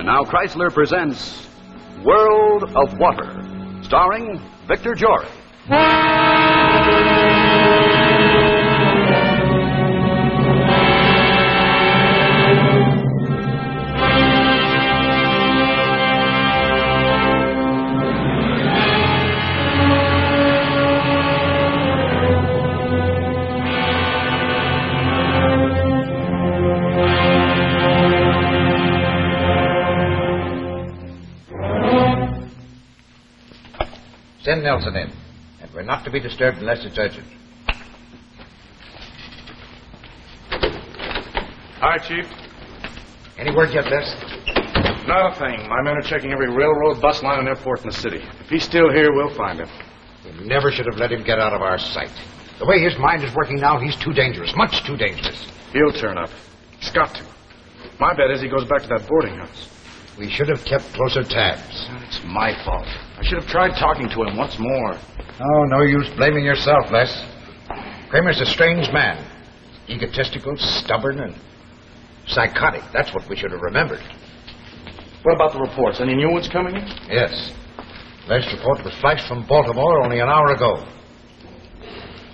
And now Kreisler presents World of Water, starring Victor Jory. Send Nelson in. And we're not to be disturbed unless it's urgent. Hi, Chief. Any word yet, Les? Not a thing. My men are checking every railroad, bus line, and airport in the city. If he's still here, we'll find him. We never should have let him get out of our sight. The way his mind is working now, he's too dangerous. Much too dangerous. He'll turn up. He's got to. My bet is he goes back to that boarding house. We should have kept closer tabs. It's my fault. I should have tried talking to him once more. Oh, no use blaming yourself, Les. Kramer's a strange man. Egotistical, stubborn, and psychotic. That's what we should have remembered. What about the reports? Any new ones coming in? Yes. Last report was flashed from Baltimore only an hour ago.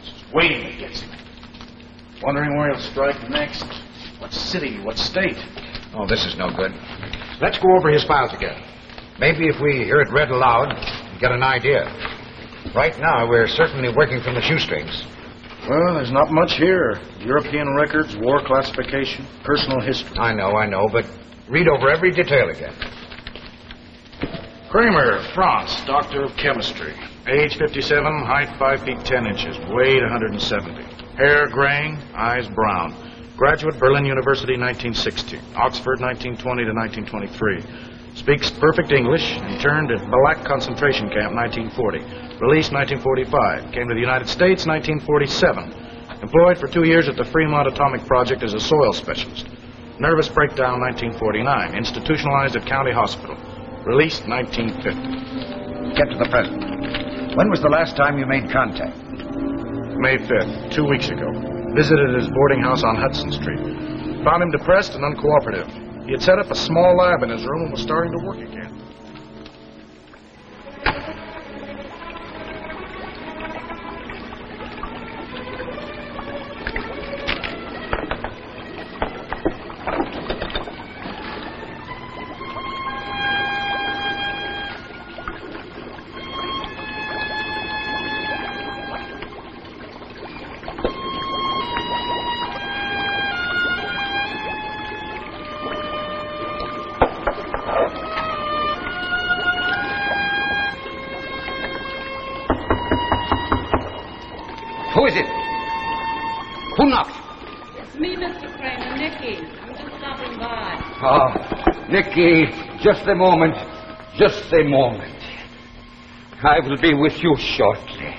Just waiting to get him. Wondering where he'll strike next. What city? What state? Oh, this is no good. Let's go over his files again. Maybe if we hear it read aloud, we get an idea. Right now, we're certainly working from the shoestrings. Well, there's not much here. European records, war classification, personal history. I know, I know, but read over every detail again. Kramer, Franz, doctor of chemistry. Age 57, height 5 feet 10 inches, weight 170. Hair graying, eyes brown. Graduate Berlin University 1960, Oxford 1920 to 1923. Speaks perfect English, interned at Balak concentration camp 1940. Released 1945. Came to the United States 1947. Employed for two years at the Fremont Atomic Project as a soil specialist. Nervous breakdown 1949. Institutionalized at County Hospital. Released 1950. Get to the present. When was the last time you made contact? May 5th, two weeks ago. Visited his boarding house on Hudson Street. Found him depressed and uncooperative. He had set up a small lab in his room and was starting to work again. Nicky, just a moment. Just a moment. I will be with you shortly.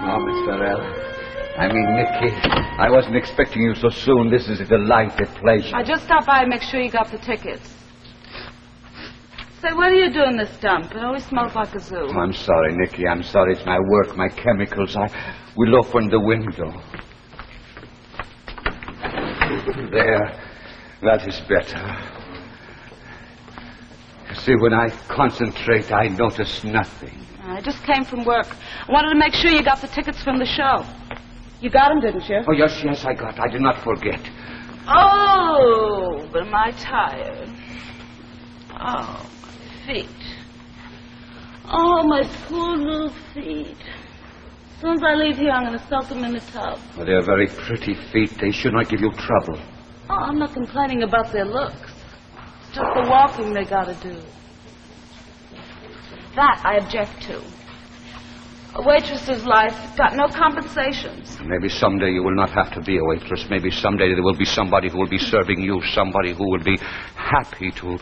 Oh, Miss Farrell. I mean, Nicky, I wasn't expecting you so soon. This is a delight, a pleasure. I just stopped by to make sure you got the tickets. Say, what are you doing this dump? It always smells like a zoo. Oh, I'm sorry, Nicky. I'm sorry. It's my work, my chemicals. I will open the window. There. That is better. You see, when I concentrate, I notice nothing. I just came from work. I wanted to make sure you got the tickets from the show. You got them, didn't you? Oh, yes, yes, I got. I did not forget. Oh, but am I tired? Oh, feet. Oh, my poor little feet. As soon as I leave here, I'm going to soak them in the tub. Well, they are very pretty feet. They should not give you trouble. Oh, I'm not complaining about their looks. It's just the walking they got to do. That I object to. A waitress's life has got no compensations. Maybe someday you will not have to be a waitress. Maybe someday there will be somebody who will be serving you, somebody who will be happy to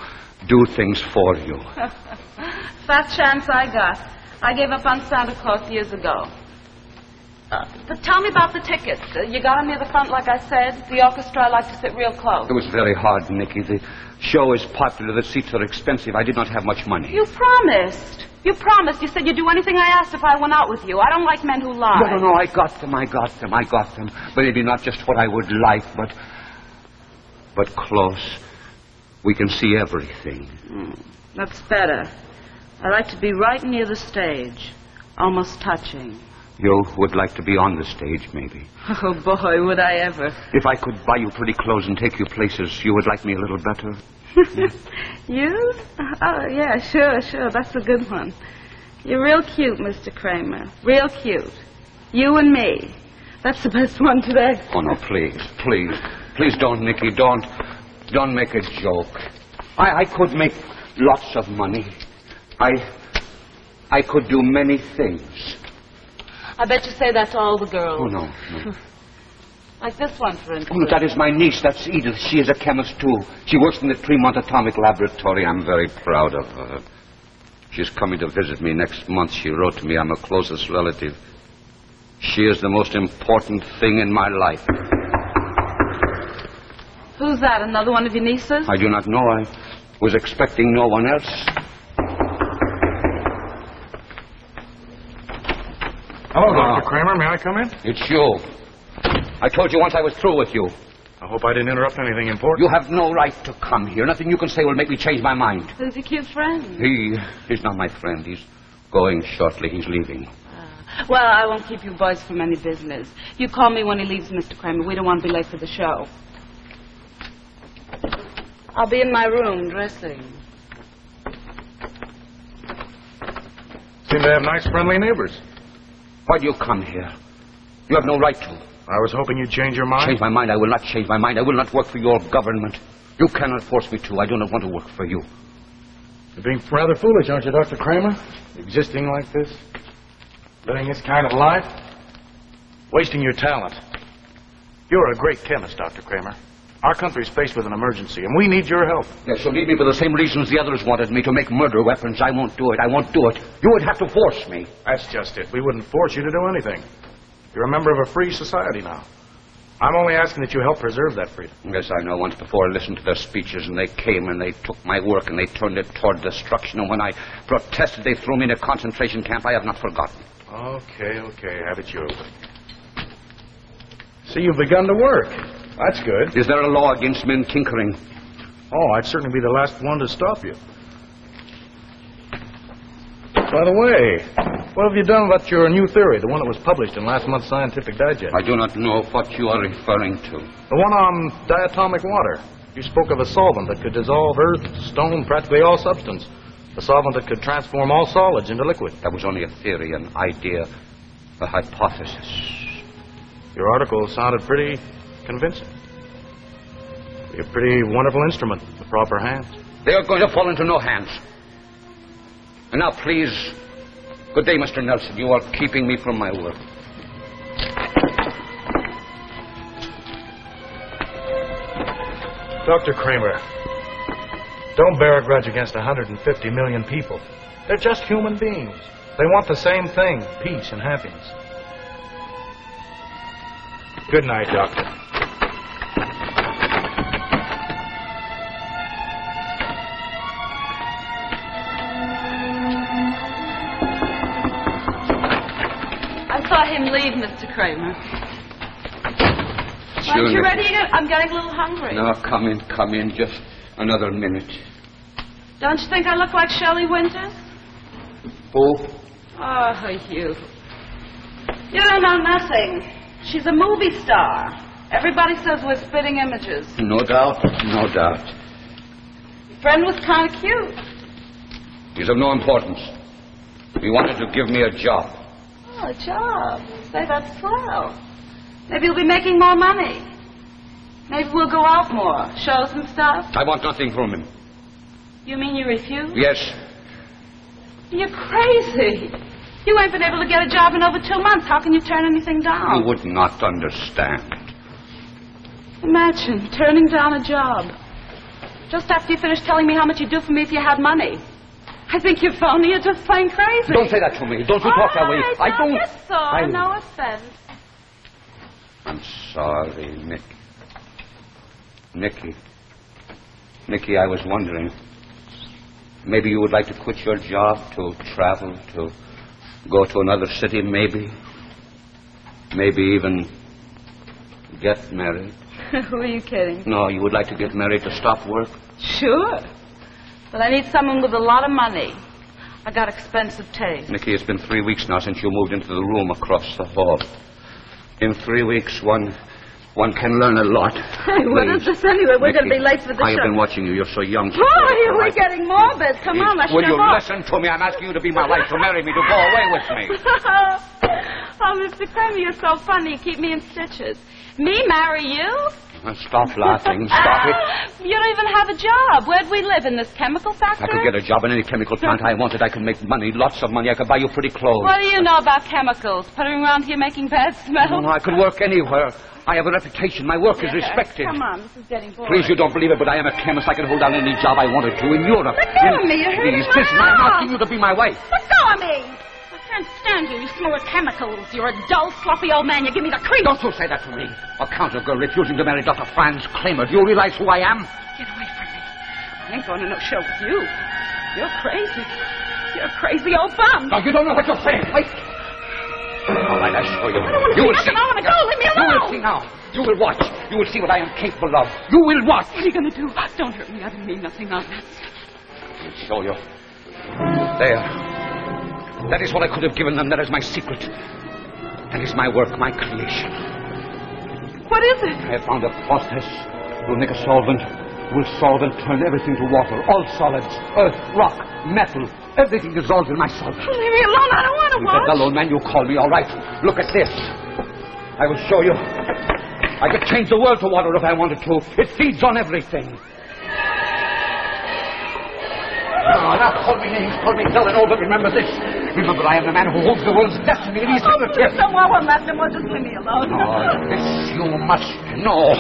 do things for you. First chance I got. I gave up on Santa Claus years ago. Uh, but tell me about the tickets. Uh, you got them near the front, like I said. The orchestra, I like to sit real close. It was very hard, Nicky. The show is popular. The seats are expensive. I did not have much money. You promised. You promised. You said you'd do anything I asked if I went out with you. I don't like men who lie. No, no, no, I got them, I got them, I got them. But maybe not just what I would like, but. but close. We can see everything. Hmm. That's better. I like to be right near the stage, almost touching. You would like to be on the stage, maybe. Oh, boy, would I ever. If I could buy you pretty clothes and take you places, you would like me a little better. you? Oh, yeah, sure, sure. That's a good one. You're real cute, Mr. Kramer. Real cute. You and me. That's the best one today. Oh, no, please, please. Please don't, Nicky. Don't. Don't make a joke. I, I could make lots of money. I. I could do many things. I bet you say that to all the girls. Oh, no, no. Like this one, for instance. Oh, that is my niece. That's Edith. She is a chemist, too. She works in the Tremont Atomic Laboratory. I'm very proud of her. She's coming to visit me next month. She wrote to me I'm her closest relative. She is the most important thing in my life. Who's that? Another one of your nieces? I do not know. I was expecting no one else. Hello, Ah. Dr. Kramer. May I come in? It's you. I told you once I was through with you. I hope I didn't interrupt anything important. You have no right to come here. Nothing you can say will make me change my mind. Who's your cute friend? He he's not my friend. He's going shortly. He's leaving. Well, I won't keep you boys from any business. You call me when he leaves, Mr. Kramer. We don't want to be late for the show. I'll be in my room dressing. Seem to have nice, friendly neighbors. Why do you come here? You have no right to. I was hoping you'd change your mind. Change my mind. I will not change my mind. I will not work for your government. You cannot force me to. I do not want to work for you. You're being rather foolish, aren't you, Dr. Kramer? Existing like this? Living this kind of life? Wasting your talent. You're a great chemist, Dr. Kramer. Our country's faced with an emergency, and we need your help. Yes, you'll need me for the same reasons the others wanted me to make murder weapons. I won't do it. I won't do it. You would have to force me. That's just it. We wouldn't force you to do anything. You're a member of a free society now. I'm only asking that you help preserve that freedom. Yes, I know. Once before I listened to their speeches, and they came and they took my work and they turned it toward destruction. And when I protested, they threw me in a concentration camp. I have not forgotten. Okay, okay. Have it your way. See, you've begun to work. That's good. Is there a law against men tinkering? Oh, I'd certainly be the last one to stop you. By the way, what have you done about your new theory, the one that was published in last month's Scientific Digest? I do not know what you are referring to. The one on diatomic water. You spoke of a solvent that could dissolve earth, stone, practically all substance. A solvent that could transform all solids into liquid. That was only a theory, an idea, a hypothesis. Your article sounded pretty convincing. Be a pretty wonderful instrument in the proper hands. They are going to fall into no hands. And now, please, good day, Mr. Nelson. You are keeping me from my work. Dr. Kramer, don't bear a grudge against 150 million people. They're just human beings. They want the same thing peace and happiness. Good night, Doctor. Leave, Mr. Kramer. Aren't you ready yet? I'm getting a little hungry. No, come in, come in. Just another minute. Don't you think I look like Shelley Winters? Who? Ah, oh, you. You don't know nothing. She's a movie star. Everybody says we're spitting images. No doubt, no doubt. Your Friend was kind of cute. He's of no importance. He wanted to give me a job. Oh, a job. Say, that's swell. Maybe you'll be making more money. Maybe we'll go out more, shows and stuff. I want nothing from him. You mean you refuse? Yes, You're crazy. You ain't been able to get a job in over two months. How can you turn anything you down? would not understand. Imagine turning down a job. Just after you finished telling me how much you'd do for me if you had money. I think you found phony. You're just plain crazy. Don't say that to me. Don't you talk that way. All right, I don't. guess so. I- No offense. I'm sorry, Nick. Nicky. Nicky, I was wondering. Maybe you would like to quit your job, to travel, to go to another city, maybe. Maybe even get married. Who are you kidding? No, you would like to get married to stop work? Sure. But I need someone with a lot of money. I got expensive taste. Nicky, it's been three weeks now since you moved into the room across the hall. In three weeks, one one can learn a lot. Hey, what is this anyway? We're going to be late for the I have show. been watching you. You're so young. so Oh, we're getting morbid. Come on, let's Will you off. listen to me? I'm asking you to be my wife, to marry me, to go away with me. oh, Mr. Kramer, you're so funny. You keep me in stitches. Me marry you? Stop laughing. Stop it. You don't even have a job. Where'd we live? In this chemical factory? I could get a job in any chemical plant I wanted, I could make money, lots of money. I could buy you pretty clothes. What do you know about chemicals? Putting around here making bad smells? No, I could work anywhere. I have a reputation. My work is respected. Come on, this is getting boring. Please, you don't believe it, but I am a chemist. I can hold down any job I wanted to in Europe. Let go of In- me, you're hurting Please, listen, I'm asking you to be my wife. Let go of me! I can't stand you. You smell of chemicals. You're a dull, sloppy old man. You give me the creeps. Don't you say that to me. A counter girl refusing to marry Dr. Franz Kramer. Do you realize who I am? Get away from me. I ain't going to no show with you. You're crazy. You're a crazy old bum. No, you don't know what you're saying. Wait. All right, I'll show you. I don't want to you see will nothing. see. I want to go. Leave me alone. You will see now. You will watch. You will see what I am capable of. You will watch. What are you going to do? Don't hurt me. I didn't mean nothing of it. I'll show you. There. That is what I could have given them. That is my secret. That is my work, my creation. What is it? I have found a process will make a solvent, will solve and turn everything to water. All solids, earth, rock, metal, everything dissolves in my solvent. Oh, leave me alone. I don't want to watch. dull old man, you call me, all right. Look at this. I will show you. I could change the world to water if I wanted to. It feeds on everything. No, not call me names, call me and old, but remember this. Remember, I am the man who holds the world's destiny in his Oh, fingertips. please don't want one left. Well, just leave me alone. Oh, this you must know.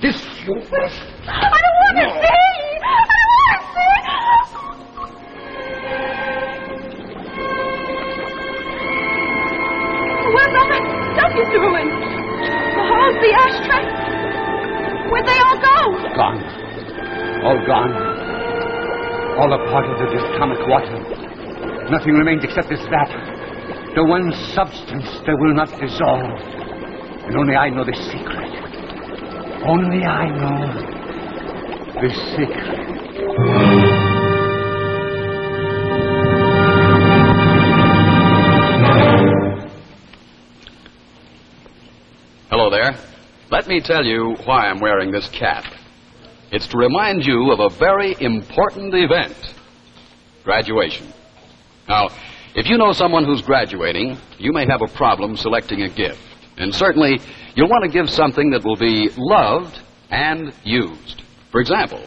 This you must. I don't want to No. see. I don't want to see. Where's all that stuff you threw in? The hose, the ashtray. Where'd they all go? Gone. All gone. All a part of the atomic water. Nothing remains except this vat. The one substance that will not dissolve. And only I know the secret. Only I know the secret. Hello there. Let me tell you why I'm wearing this cap. It's to remind you of a very important event graduation. Now, if you know someone who's graduating, you may have a problem selecting a gift. And certainly, you'll want to give something that will be loved and used. For example,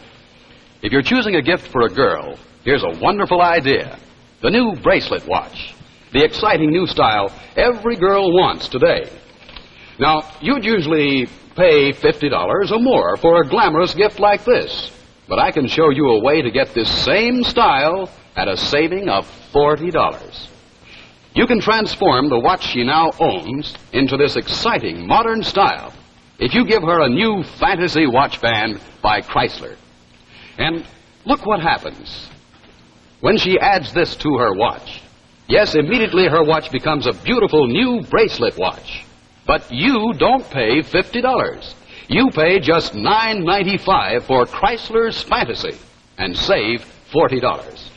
if you're choosing a gift for a girl, here's a wonderful idea the new bracelet watch, the exciting new style every girl wants today. Now, you'd usually pay $50 or more for a glamorous gift like this. But I can show you a way to get this same style at a saving of $40. You can transform the watch she now owns into this exciting modern style if you give her a new fantasy watch band by Kreisler. And look what happens when she adds this to her watch. Yes, immediately her watch becomes a beautiful new bracelet watch. But you don't pay $50. You pay just $9.95 for Kreisler's Fantasy and save $40.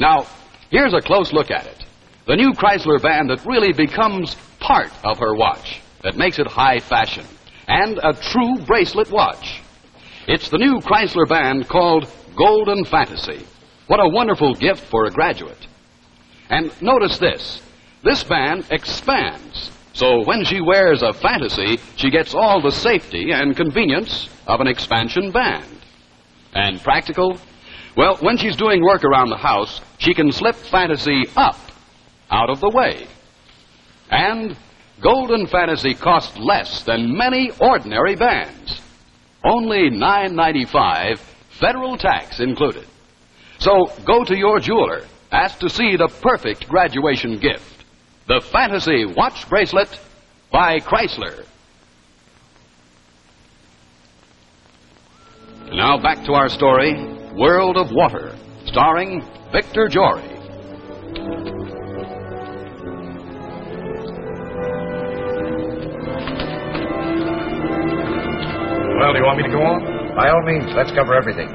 Now, here's a close look at it. The new Kreisler band that really becomes part of her watch, that makes it high fashion, and a true bracelet watch. It's the new Kreisler band called Golden Fantasy. What a wonderful gift for a graduate. And notice this this band expands. So when she wears a fantasy, she gets all the safety and convenience of an expansion band. And practical? Well, when she's doing work around the house, she can slip fantasy up out of the way. And Golden Fantasy costs less than many ordinary bands. Only $9.95, federal tax included. So go to your jeweler, ask to see the perfect graduation gift. The Fantasy Watch Bracelet by Kreisler. Now back to our story World of Water, starring Victor Jory. Well, do you want me to go on? By all means, let's cover everything.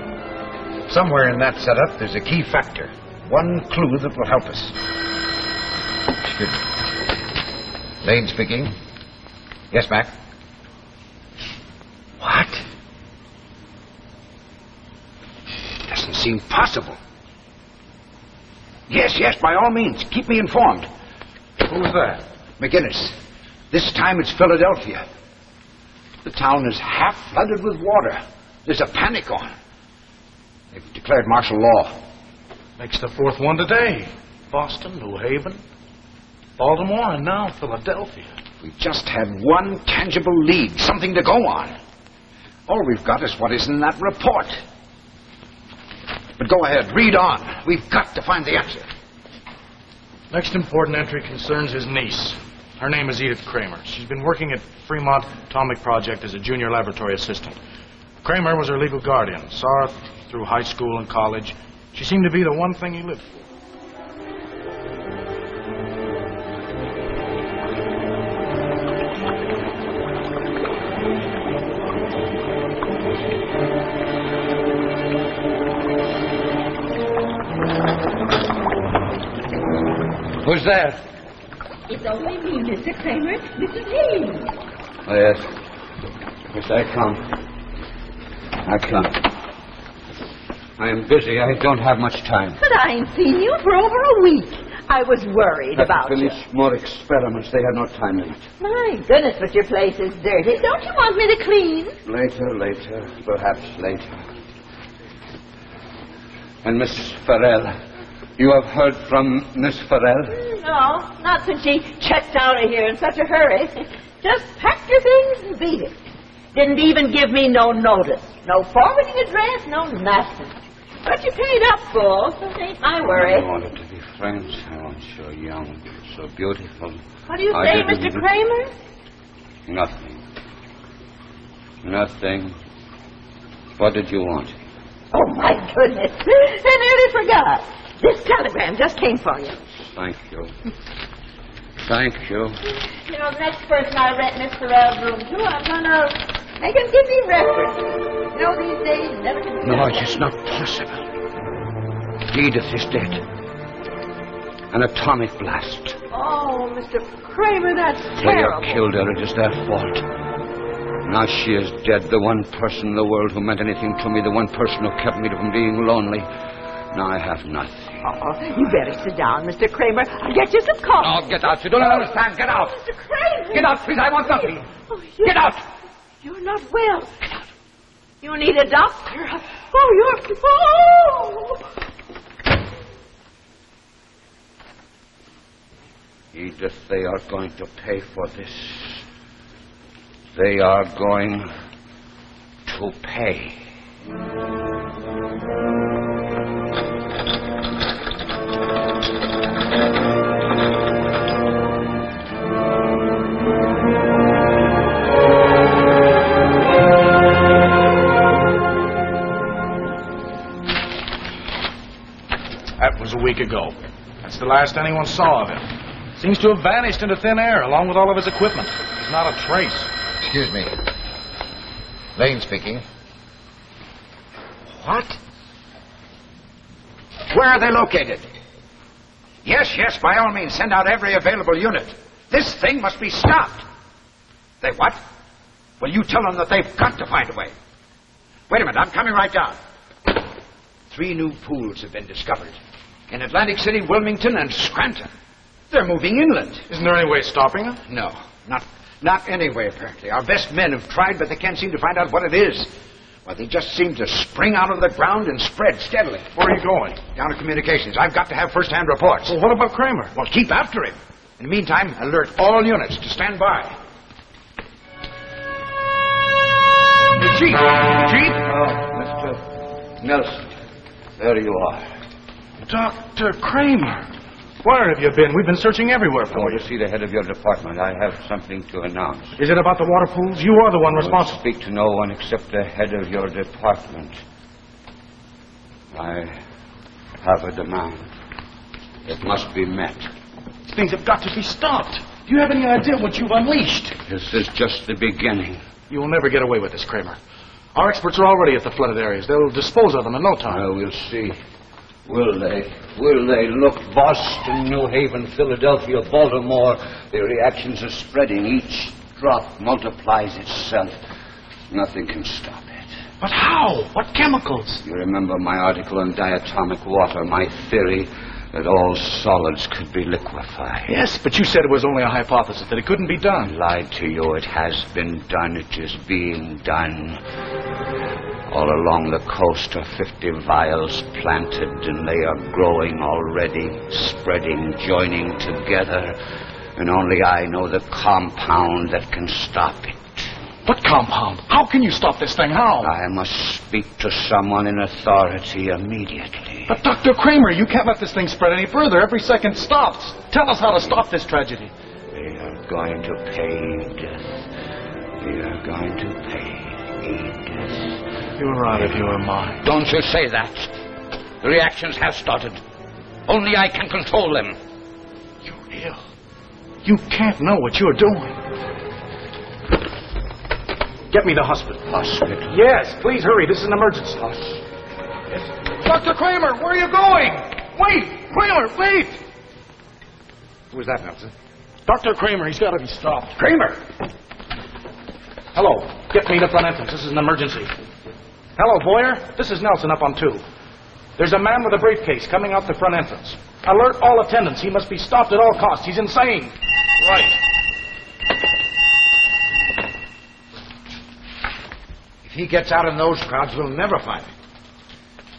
Somewhere in that setup, there's a key factor. One clue that will help us. Excuse me. Lane speaking. Yes, Mac. What? Doesn't seem possible. Yes, yes, by all means. Keep me informed. Who's that? McGinnis. This time it's Philadelphia. The town is half flooded with water. There's a panic on. They've declared martial law. Makes the fourth one today. Boston, New Haven, Baltimore, and now Philadelphia. We just had one tangible lead, something to go on. All we've got is what is in that report. But go ahead, read on. We've got to find the answer. Next important entry concerns his niece. Her name is Edith Kramer. She's been working at Fremont Atomic Project as a junior laboratory assistant. Kramer was her legal guardian, saw her through high school and college. She seemed to be the one thing he lived for. Who's there? It's only me, Mr. Kramer. Mrs. Hayes. Oh, yes. Yes, I come. I come. I am busy. I don't have much time. But I ain't seen you for over a week. I was worried I've about you. finished more experiments. They had no time limit. My goodness, but your place is dirty. Don't you want me to clean? Later, later, perhaps later. And Miss Farrell, you have heard from Miss Farrell? No, not since she checked out of here in such a hurry. Just packed your things and beat it. Didn't even give me no notice. No forwarding address, no nothing. But you paid up full, so it ain't my worry. I wanted to be friends. I want so young, so beautiful. What do you I say, Mr. Kramer? Nothing. Nothing. What did you want? Oh, my goodness. I nearly forgot. This telegram just came for you. Thank you. Thank you. You know, the next person I rent Mr. Farrell's room to, I'm gonna make him give me reference. You know, these days, you never can No, tell. it's not possible. Edith is dead. An atomic blast. Oh, Mr. Kramer, that's They terrible. have killed her. It is their fault. Now she is dead. The one person in the world who meant anything to me. The one person who kept me from being lonely. Now I have nothing. Oh, you better sit down, Mr. Kramer. I'll get you some coffee. Oh, get out. You don't understand. Get out. Mr. Kramer. Get out, please. I want nothing. Oh, you're, Get out. You're not well. Get out. You need a doctor. Oh, you're... Oh! Edith, they are going to pay for this. They are going to pay. Week ago. That's the last anyone saw of him. Seems to have vanished into thin air along with all of his equipment. There's not a trace. Excuse me. Lane speaking. What? Where are they located? Yes, yes, by all means, send out every available unit. This thing must be stopped. They what? Well, you tell them that they've got to find a way. Wait a minute, I'm coming right down. Three new pools have been discovered in Atlantic City, Wilmington, and Scranton. They're moving inland. Isn't there any way of stopping them? No, not not anyway, apparently. Our best men have tried, but they can't seem to find out what it is. Well, they just seem to spring out of the ground and spread steadily. Where are you going? Down to communications. I've got to have first-hand reports. Well, what about Kramer? Well, keep after him. In the meantime, alert all units to stand by. Chief! Chief! Oh, Mr. Nelson, there you are. Dr. Kramer. Where have you been? We've been searching everywhere I for want you. to see the head of your department. I have something to announce. Is it about the water pools? You are the one I responsible. speak to no one except the head of your department. I have a demand. It must be met. Things have got to be stopped. Do you have any idea what you've unleashed? This is just the beginning. You will never get away with this, Kramer. Our experts are already at the flooded areas. They'll dispose of them in no time. Well, we'll see. Will they? Will they? Look, Boston, New Haven, Philadelphia, Baltimore, the reactions are spreading. Each drop multiplies itself. Nothing can stop it. But how? What chemicals? You remember my article on diatomic water, my theory that all solids could be liquefied. Yes, but you said it was only a hypothesis, that it couldn't be done. I lied to you. It has been done. It is being done. All along the coast are 50 vials planted, and they are growing already, spreading, joining together. And only I know the compound that can stop it. What compound? How can you stop this thing? How? I must speak to someone in authority immediately. But Dr. Kramer, you can't let this thing spread any further. Every second stops. Tell us how to stop this tragedy. They are going to pay Edith. They are going to pay Edith. You're out of your mind. Don't you say that. The reactions have started. Only I can control them. You're ill. You can't know what you're doing. Get me the hospital. Hospital. Yes, please hurry. This is an emergency. Yes. Dr. Kramer, where are you going? Wait! Kramer, wait! Who is that, Nelson? Dr. Kramer, he's got to be stopped. Kramer! Hello. Get me the front entrance. This is an emergency. Hello, Boyer. This is Nelson up on two. There's a man with a briefcase coming out the front entrance. Alert all attendants. He must be stopped at all costs. He's insane. Right. If he gets out in those crowds, we'll never find him.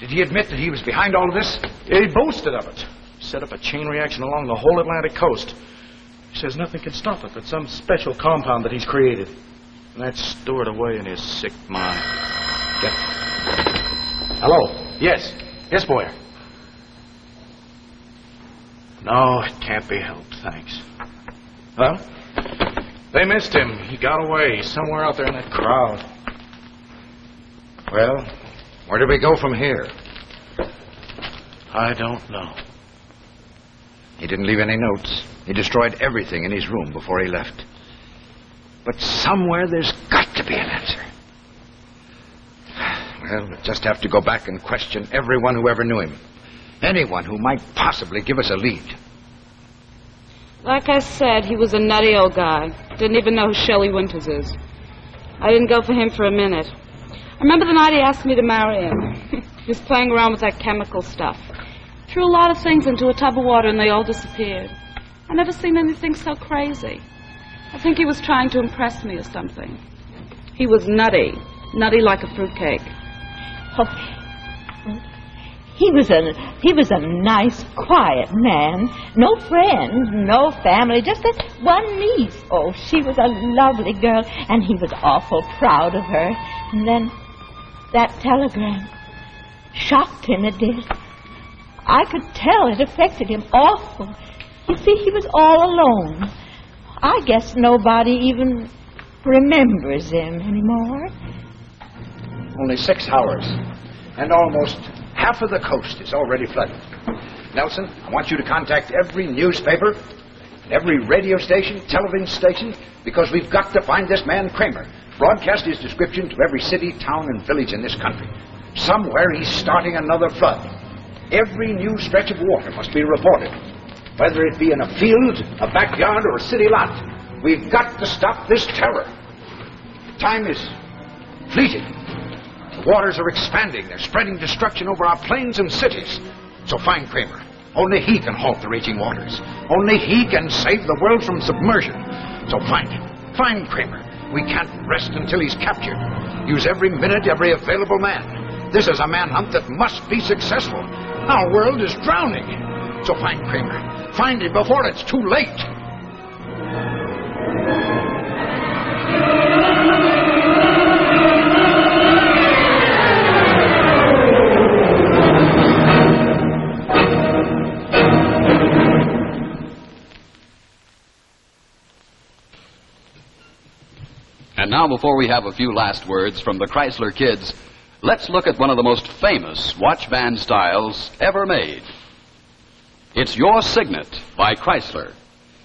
Did he admit that he was behind all of this? He boasted of it. Set up a chain reaction along the whole Atlantic coast. He says nothing can stop it but some special compound that he's created. And that's stored away in his sick mind. Hello? Yes. Yes, Boyer. No, it can't be helped, thanks. Well, they missed him. He got away somewhere out there in that crowd. Well, where do we go from here? I don't know. He didn't leave any notes. He destroyed everything in his room before he left. But somewhere there's got to be an answer. Well, we'll just have to go back and question everyone who ever knew him. Anyone who might possibly give us a lead. Like I said, he was a nutty old guy. Didn't even know who Shelley Winters is. I didn't go for him for a minute. I remember the night he asked me to marry him. he was playing around with that chemical stuff. Threw a lot of things into a tub of water and they all disappeared. I never seen anything so crazy. I think he was trying to impress me or something. He was nutty. Nutty like a fruitcake. He was a he was a nice, quiet man. No friends, no family, just that one niece. Oh, she was a lovely girl, and he was awful proud of her. And then that telegram shocked him, it did. I could tell it affected him awful. You see, he was all alone. I guess nobody even remembers him anymore. Only six hours. And almost half of the coast is already flooded. Nelson, I want you to contact every newspaper, every radio station, television station, because we've got to find this man Kramer. Broadcast his description to every city, town, and village in this country. Somewhere he's starting another flood. Every new stretch of water must be reported. Whether it be in a field, a backyard, or a city lot. We've got to stop this terror. Time is fleeting. Waters are expanding. They're spreading destruction over our plains and cities. So find Kramer. Only he can halt the raging waters. Only he can save the world from submersion. So find him. Find Kramer. We can't rest until he's captured. Use every minute, every available man. This is a manhunt that must be successful. Our world is drowning. So find Kramer. Find him before it's too late. Now, before we have a few last words from the Kreisler kids, let's look at one of the most famous watch band styles ever made. It's Your Signet by Kreisler,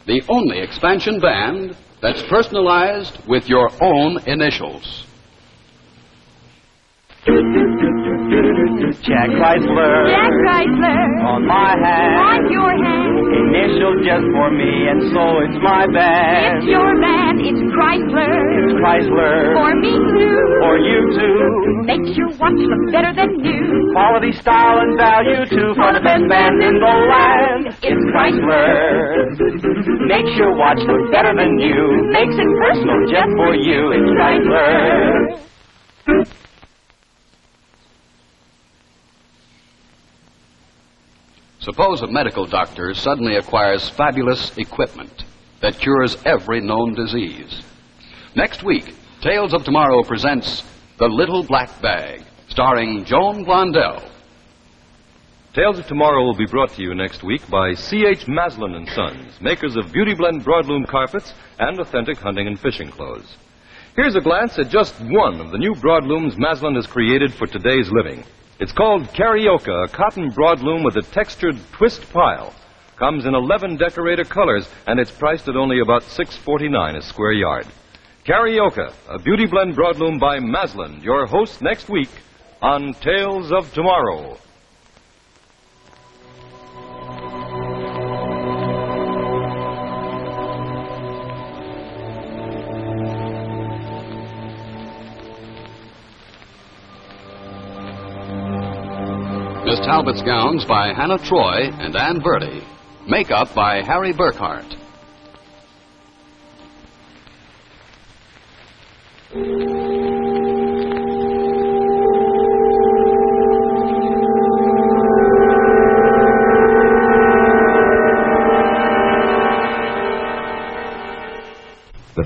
the only expansion band that's personalized with your own initials. Jack Kreisler Jack Kreisler. on my hat. On your hand. Initial just for me, and so it's my band. It's your band. It's Kreisler. It's Kreisler For me too. for you too. Makes your watch look better than new. Quality, style, and value too for the best band in the land. It's Kreisler. Makes your watch look better than you. Makes it personal just for you. It's Kreisler. Suppose a medical doctor suddenly acquires fabulous equipment that cures every known disease. Next week, Tales of Tomorrow presents The Little Black Bag, starring Joan Blondell. Tales of Tomorrow will be brought to you next week by C.H. Masland and Sons, makers of Beauty Blend broadloom carpets and authentic hunting and fishing clothes. Here's a glance at just one of the new broadlooms Masland has created for today's living. It's called Carioca, a cotton broadloom with a textured twist pile. Comes in 11 decorator colors, and it's priced at only about $6.49 a square yard. Carioca, a Beauty Blend broadloom by Masland, your host next week on Tales of Tomorrow. Talbot's gowns by Hannah Troy and Ann Verdi. Makeup by Harry Burkhart.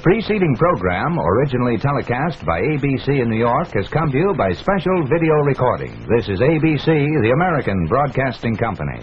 Preceding program, originally telecast by ABC in New York, has come to you by special video recording. This is ABC, the American Broadcasting Company.